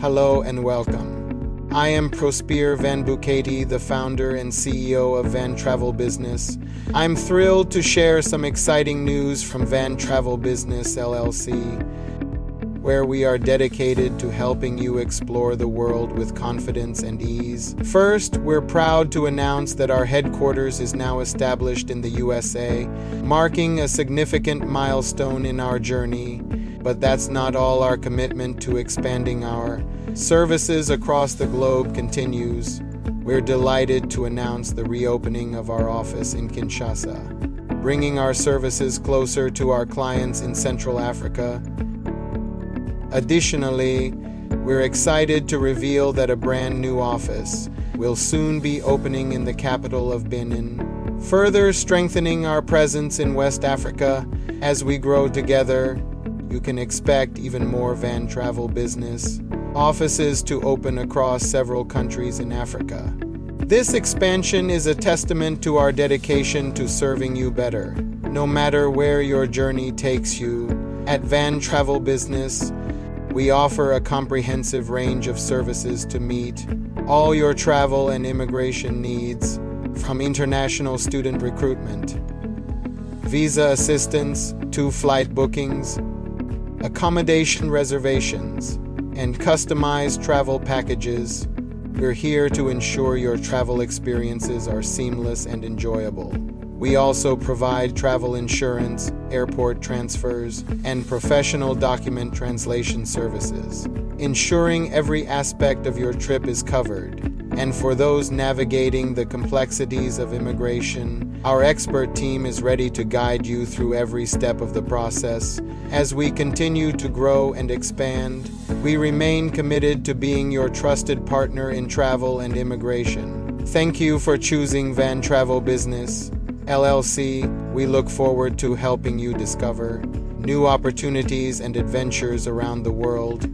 Hello and welcome. I am Prosper Van Bucati, the founder and CEO of Van Travel Business. I'm thrilled to share some exciting news from Van Travel Business LLC where we are dedicated to helping you explore the world with confidence and ease. First, we're proud to announce that our headquarters is now established in the USA, marking a significant milestone in our journey. But that's not all our commitment to expanding our services across the globe continues. We're delighted to announce the reopening of our office in Kinshasa, bringing our services closer to our clients in Central Africa Additionally, we're excited to reveal that a brand new office will soon be opening in the capital of Benin, further strengthening our presence in West Africa as we grow together. You can expect even more van travel business offices to open across several countries in Africa. This expansion is a testament to our dedication to serving you better, no matter where your journey takes you. At Van Travel Business, we offer a comprehensive range of services to meet all your travel and immigration needs, from international student recruitment, visa assistance to flight bookings, accommodation reservations, and customized travel packages. We're here to ensure your travel experiences are seamless and enjoyable. We also provide travel insurance, airport transfers, and professional document translation services, ensuring every aspect of your trip is covered. And for those navigating the complexities of immigration, our expert team is ready to guide you through every step of the process. As we continue to grow and expand, we remain committed to being your trusted partner in travel and immigration. Thank you for choosing Van Travel Business. LLC, we look forward to helping you discover new opportunities and adventures around the world